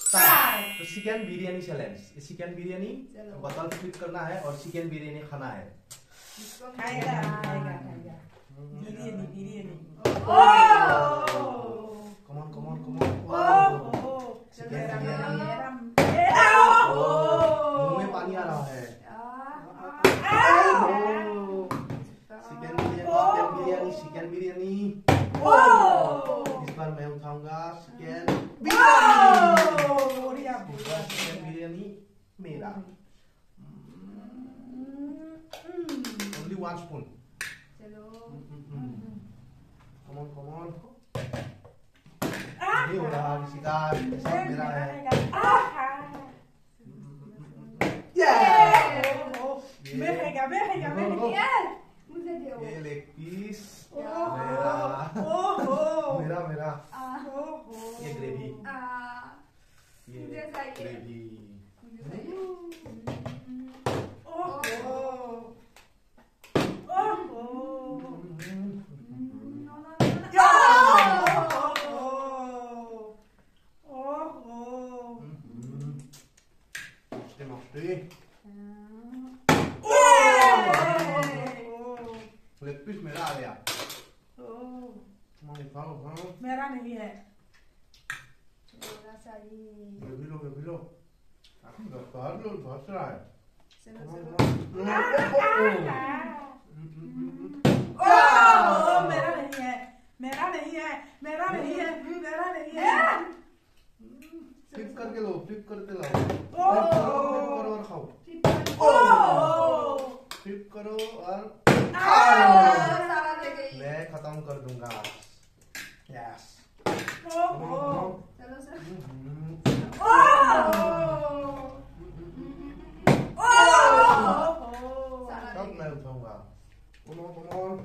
Start तो chicken biryani challenge chicken biryani चलो। बोतल फ्लिप करना है और चिकन बिरयानी खाना है। खाएगा। खाएगा खाएगा। बिरयानी बिरयानी। चिकन बिरयानी। मुँह में पानी आ रहा है। Chicken biryani chicken biryani chicken biryani. इस बार मैं उठाऊँगा चिकन बिरयानी बढ़िया इस बार चिकन बिरयानी मेरा ओनली वन स्पून चलो कमॉन कमॉन नहीं हो रहा किसी का सब मेरा है Merrega, merrega, merrega. यार मुझे दो ये लेग पीस ओहो, मेरा ओहो, मेरा मेरा ओहो। ये ग्रेवी आ ये मुझे चाहिए। ग्रेवी ओहो, ओहो। नो नो या, नो ओहो, ओहो। Måste, måste. ओहो, लेग पीस मेरा आ गया। ओहो। कमॉन खाओ खाओ मेरा नहीं है। थोड़ा सा ही। ग्रेवी लो ग्रेवी लो। बहुत लो बहुत सारा है। चलो चलो मेरा नहीं है। मेरा नहीं है। मेरा नहीं है। मेरा नहीं है। फ्लिप करके लो फ्लिप करके लो फ्लिप ओह। करो फ्लिप करो और खाओ ओहो फ्लिप करो और सारा ले गई मैं खत्म कर दूँगा यस चलो सर मैं उठाऊँगा। कमॉन कमॉन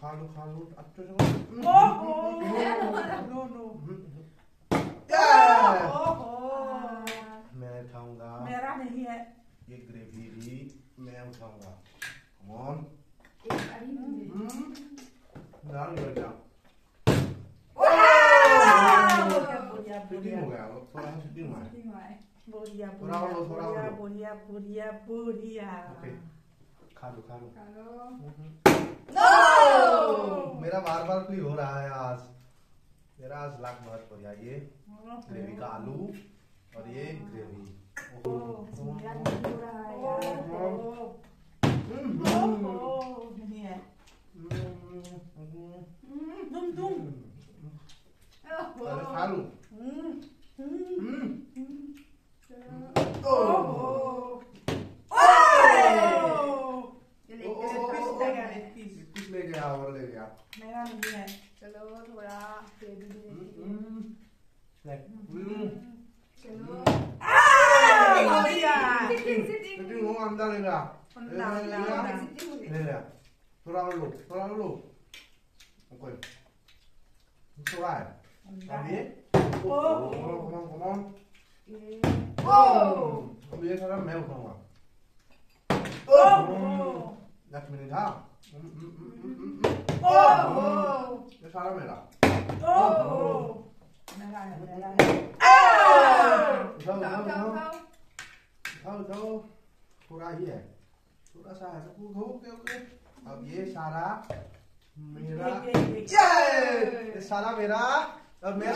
खा लो खा लो। अच्छे से नो नो Yeah! ओहो मैं उठाऊँगा मेरा नहीं है ये ग्रेवी भी मैं उठाऊँगा कमॉन एक अभी बढ़िया शूटिंग हो बढ़िया गया वो थोड़ा सा शूटिंग हुआ है बढ़िया थोड़ा और लो, थोड़ा और बढ़िया लो। बढ़िया बढ़िया बढ़िया ओके खा लो खा लो हेलो नो मेरा बार बार क्लिक हो रहा है आज मेरा आज लाख बहुत बढ़िया ये ग्रेवी का आलू और ये ग्रेवी ओहो। मेरा नहीं हो रहा है यार ओहो हम्म, ओहो नहीं है हम्म, हम्म, तुम तुम अरे खा लो हम्म, हम्म, ओहो ये ओ, ओ, लेके ओ, पीस ओ, देगा एक पीस कुछ ले गया और ले गया मेरा नहीं है चलो थोड़ा ग्रेवी भी लेके हम्म, like, हम्म, चलो बढ़िया सिटिंग सिटिंग लेकिन वो अंदर ले गया अंदर, ले अंदर, गया, अंदर। सिटिंग हो ले गई गया थोड़ा और लो थोड़ा और लो ओके थोड़ा है अब ये ओह। कमॉन कमॉन ये अब ये सारा मैं उठाऊँगा ओहो दस मिनट हाँ ये सारा मेरा मेरा है मेरा है उठाओ उठाओ उठाओ उठाओ उठाओ थोड़ा ही है थोड़ा सा है तो ओके ओके अब ये सारा मेरा ये, सारा मेरा अब मैं